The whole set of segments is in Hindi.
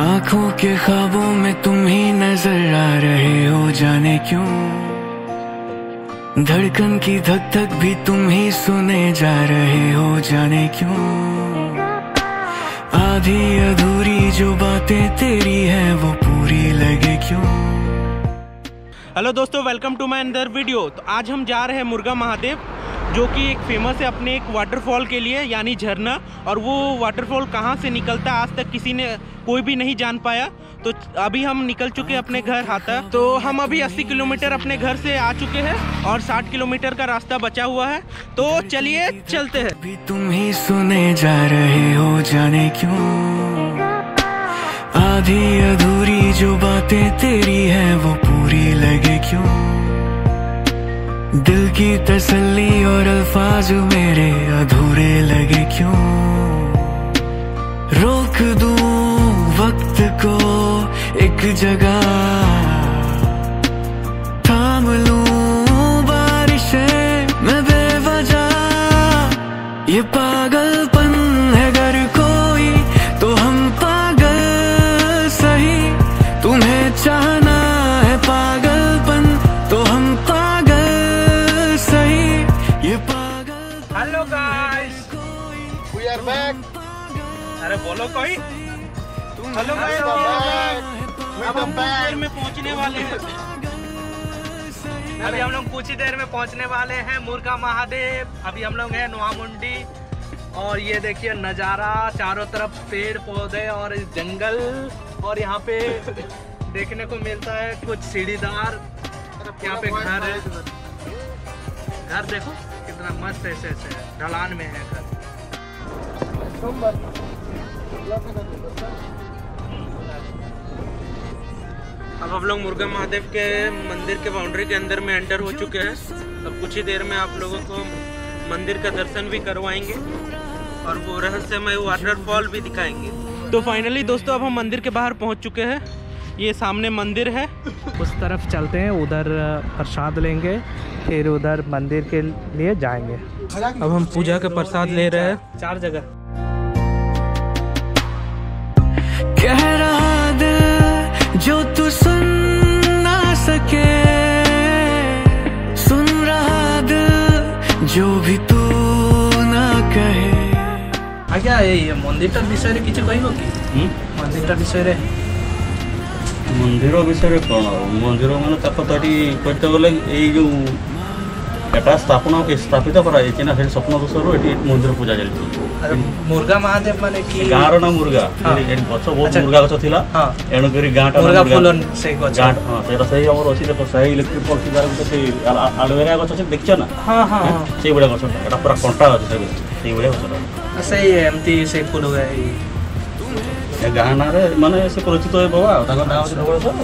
आँखों के ख्वाबों में तुम ही नज़र आ रहे हो, जाने क्यों? धड़कन की धक धक भी तुम ही सुने जा रहे हो, जाने क्यों? आधी अधूरी जो बातें तेरी है, वो पूरी लगे क्यों? हेलो दोस्तों welcome to my another video तो आज हम जा रहे हैं मुर्गा महादेव। जो कि एक फ़ेमस है अपने एक वाटरफॉल के लिए, यानी झरना। और वो वाटरफॉल कहाँ से निकलता, आज तक किसी ने, कोई भी नहीं जान पाया। तो अभी हम निकल चुके हैं अपने घर हाथा। तो हम अभी 80 किलोमीटर अपने घर से आ चुके हैं और 60 किलोमीटर का रास्ता बचा हुआ है। तो चलिए, चलते हैं। भी तुम ही सुने जा रहे हो, जाने क्यों? आधी अधूरी जो बातें तेरी है, वो पूरी लगे क्यों? दिल की तसल्ली और अल्फाज मेरे अधूरे लगे क्यों? रोक दू वक्त को एक जगह। थाम लू बारिशें मैं बेवजह। ये पागलपन है अगर कोई तो हम पागल सही। तुम्हें चाहना We are back. अरे बोलो कोई। हेलो. अब हम देर में पहुँचने वाले हैं। अभी हम लोग कुछ ही देर में पहुँचने वाले हैं मुर्गा महादेव। अभी हम लोग हैं नोआमुंडी और ये देखिए नज़ारा चारों तरफ़ पेड़ पौधे और इस जंगल। और यहाँ पे देखने को मिलता है कुछ सीढ़ीदार। यहाँ पे घर है। घर देखो कितना मस्त ऐसे ऐसे है। ढलान में है घर। अब हम लोग मुर्गा महादेव के मंदिर के बाउंड्री के अंदर में एंटर हो चुके हैं। अब कुछ ही देर में आप लोगों को मंदिर का दर्शन भी करवाएँगे और वो रहस्यमय वाटरफॉल भी दिखाएँगे। तो फाइनली दोस्तों अब हम मंदिर के बाहर पहुँच चुके हैं। ये सामने मंदिर है। उस तरफ़ चलते हैं उधर प्रसाद लेंगे फिर उधर मंदिर के लिए जाएँगे। अब हम पूजा का प्रसाद ले रहे हैं। चार जगह। कह रहा दिल जो तू सुन ना सके। सुन रहा दिल जो भी तू ना कहे। আচ্ছা এই মন্দিরটার বিষয়ে কিছু কইব কি মন্দিরটা বিষয়ে মন্দির বিষয়ে কোন মন্দির মানে তাকে তো করতে গেলে এই যে ଏଟା ସ୍ଥାପନ ଏ ସ୍ଥାପିତ କରାଯାଇଛି ନା ସେଠି ସ୍ୱପ୍ନ ଦୋଷରୁ ଏଠି ମନ୍ଦିର ପୂଜା ଚାଲିଛି ଆରେ ମୁର୍ଗା ମହାଦେବ ମାନେ କି ଗାଁର ନା ମୁର୍ଗା ହଁ। ଏଠି ଏଠି ଗଛ ବହୁତ ଆଚ୍ଛା। ମୁର୍ଗା ଗଛ ଥିଲା ହଁ ଏଣୁକରି ଗାଁଟା ନା ମୁର୍ଗା ଫୁଲ ମୁର୍ଗା- ସେଇ ଗଛ ଗାଁ ହଁ ସେଇଟା ସେଇ ଆମର ଅଛି ଦେଖ ସେଇ ଇଲେକ୍ଟ୍ରିକ୍ ପଲ୍ସ ଯାର ଗୋଟେ ସେଇ ଆଲ- ଆଲୋଭେରା ଗଛ ଅଛି ଦେଖିଛ ନା ହଁ ହଁ ହଁ ସେଇଭଳିଆ ଗଛଟା ଏଟା ପୁରା କଣ୍ଟା ଅଛି ସେ ସେଇଭଳିଆ ଗଛଟା ସେଇ ଏମିତି ସେଇ ଫୁଲ ଏଇ ଏ ଗାଁ ନାଁରେ ମାନେ ସେ ପରିଚିତ ହେବ ଆଉ ତାଙ୍କ ନାଁ ହେଉଛି ଧବଳେଶ୍ୱର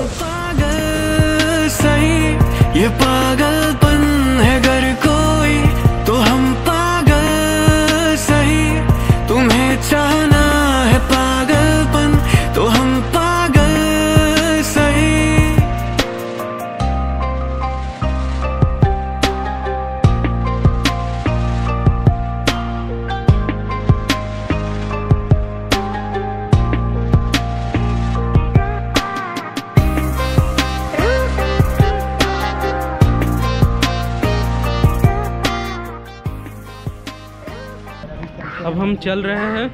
अब हम चल रहे हैं।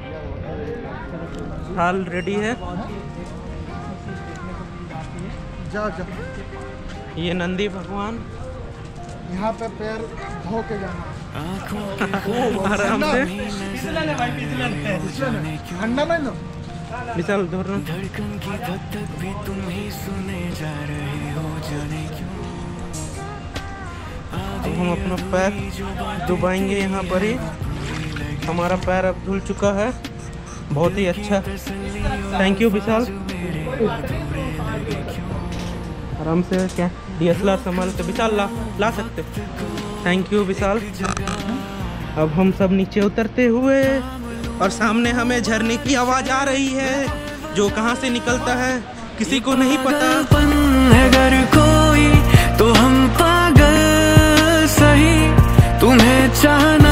हाल रेडी है। जाओ जाओ। ये नंदी भगवान। यहाँ पे पैर धो के जाना। आराम से। ठंडा में ना विशाल धोरण धड़कन की धक धक भी तुम ही सुने जा रहे हो जाने क्यों? अब हम अपना पैर डुबाएँगे यहाँ पर ही। हमारा पैर अब धुल चुका है। बहुत ही अच्छा। थैंक यू विशाल आराम से क्या? डी डीएसएलआर संभाल के विशाल ला ला सकते। थैंक यू विशाल अब हम सब नीचे उतरते हुए और सामने हमें झरने की आवाज़ आ रही है, जो कहाँ से निकलता है, किसी को नहीं पता। अगर कोई तो हम पागल सही। तुम्हें चाहना